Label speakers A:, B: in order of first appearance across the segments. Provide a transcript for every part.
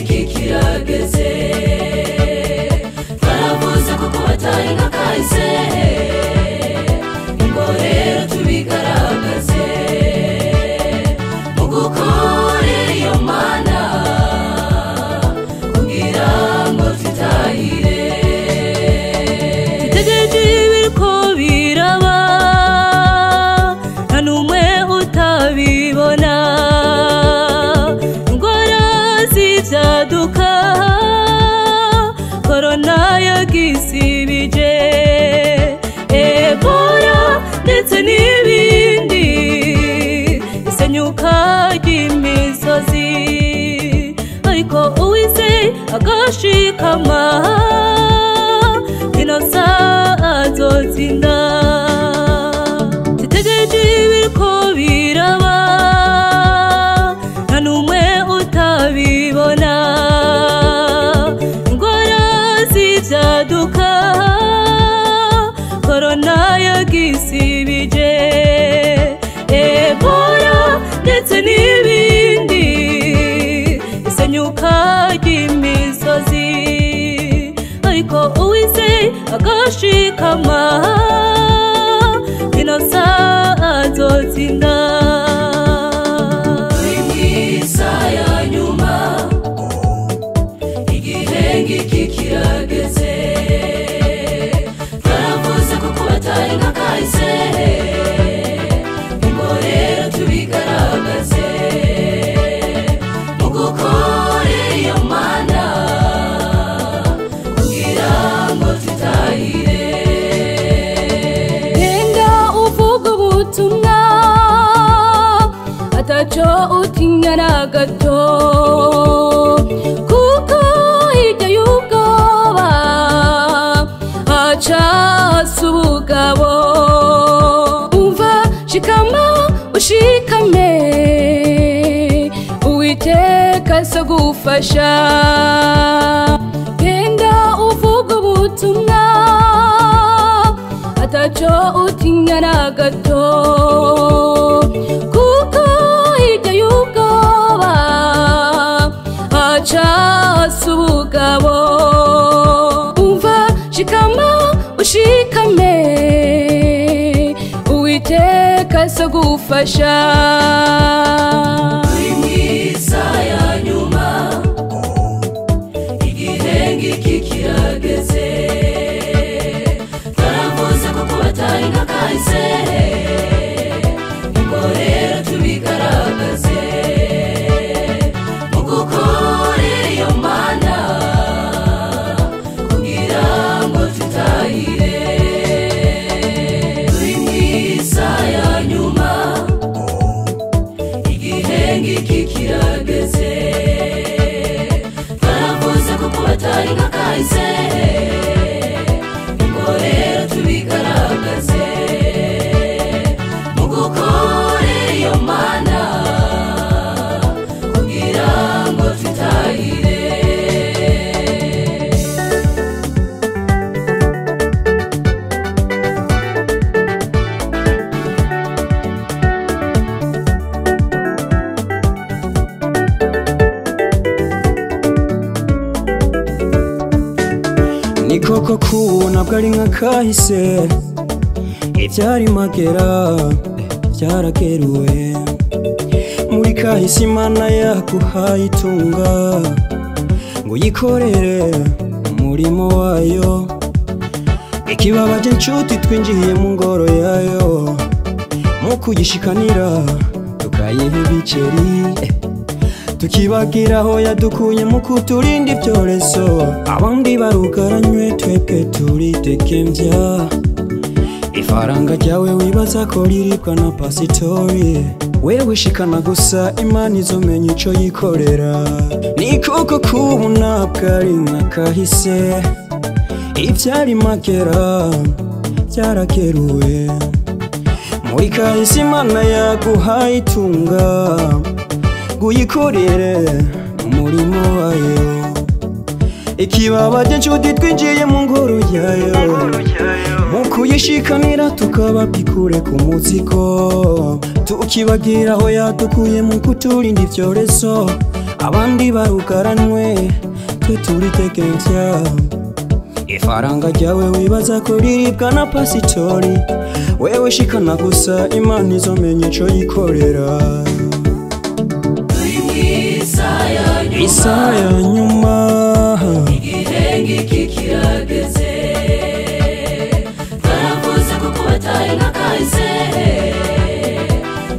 A: iki kirageze baravuze kuko batari bakahise
B: shikama shikamana
C: ntacyo utinya na gato kuko hirya y'ubwoba haca hasi ubugabo umva shikama ushikame uwiteka se gufasha genda uvuga ubutumwa atacyo utinya na gato ubugabo umva shikama ushikame uwiteka se gufasha
A: ari nka ubwo rero tubigaragaze
D: ndaheruka kubona bwo ari nk'akahise ibyari magera byarageruwe muri kahise imana yaguhaye itunga ngo uyikorere umurimo wayo ikibabaje inshuti twinjiye mu ngoro yayo nko kuyishikanira tukayiha ibiceri eh. tukibabwira aho yadukuye mu kuturinda ibyorezo abandi barugaranywe twebwe turitekembya ifaranga ryawe wibaza ko riribwa na pasitori we shikana gusa imana izomenya icyo yikorera ni koko kubona bwari nk'akahise ibyari makera byarakeruwe muri kahise imana yaguhaye itunga uyikorere umurimo wayo ikibabaje nshuti twinjiye mu ngoro yayo mu kuyishikanira tukabapikure ku mutsiko tukibagira aho yadukuye mu kuturinda ibyorezo abandi barukaranwe twe turiteke nshya ifaranga ryawe wibaza ko riribwa na pasitori wewe shikana gusa imana izomenye icyo yikorera isaha ya
A: nyuma igihenge kikirageze baravuze kuko batari nakahise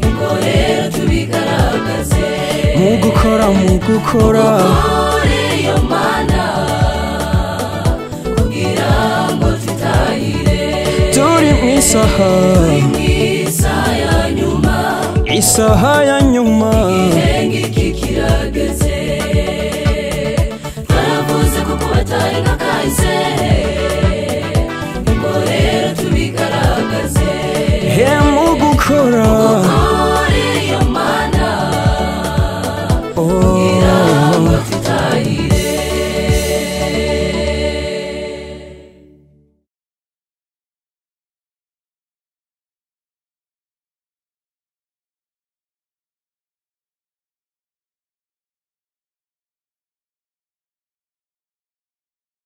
A: ubwo rero tubigaragaze
D: mu gukora mu gukora iyo mana kugira ngo tutahire turi mu isaha isaha ya nyuma isaha ya nyuma igihenge
A: kikirageze Atayna kaise